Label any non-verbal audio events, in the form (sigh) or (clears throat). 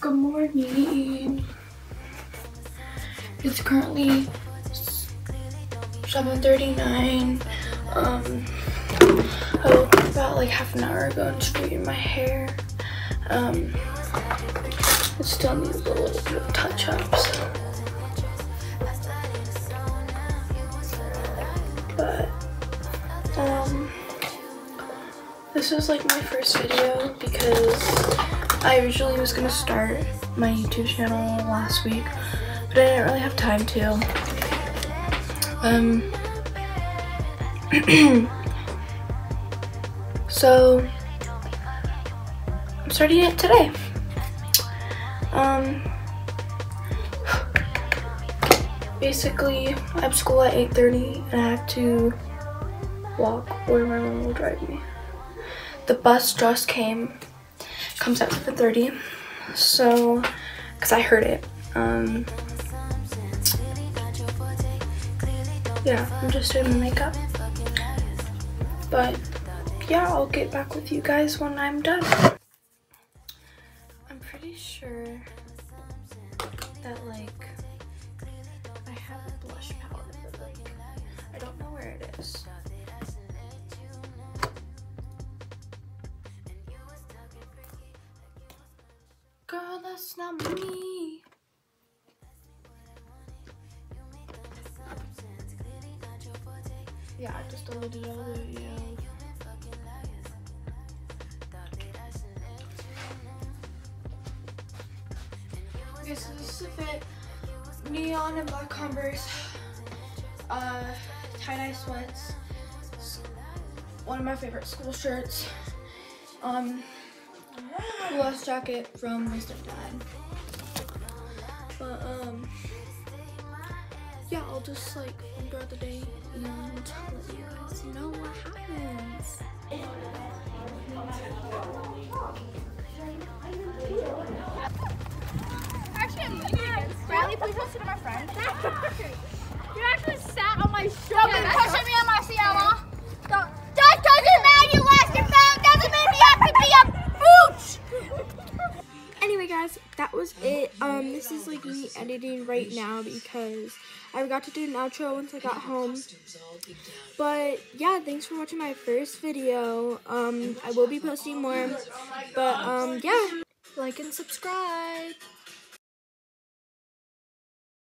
Good morning. It's currently 7.39. Um, I woke up about like half an hour ago and straightened my hair. Um, it still needs a little bit of touch-ups. But, um, this is like my first video because I originally was gonna start my YouTube channel last week, but I didn't really have time to. Um, (clears throat) so I'm starting it today. Um, basically, I have school at 8.30 and I have to walk where my mom will drive me. The bus just came, comes at 7.30, so, because I heard it. Um, yeah, I'm just doing my makeup. But yeah, I'll get back with you guys when I'm done. I'm pretty sure that like I have a blush palette, but like I don't know where it is. Girl, that's not me. Yeah, I just deleted all the videos. Okay, so this is a fit. Neon and black Converse. Uh, tie-dye sweats. One of my favorite school shirts. Um, last jacket from my stepdad. But, um, yeah, I'll just like throughout the day and let you guys you know what happens. Guys that was it. Um this is like me editing right now because i forgot to do an outro once i got home. But yeah thanks for watching my first video. Um i will be posting more. But um yeah. Like and subscribe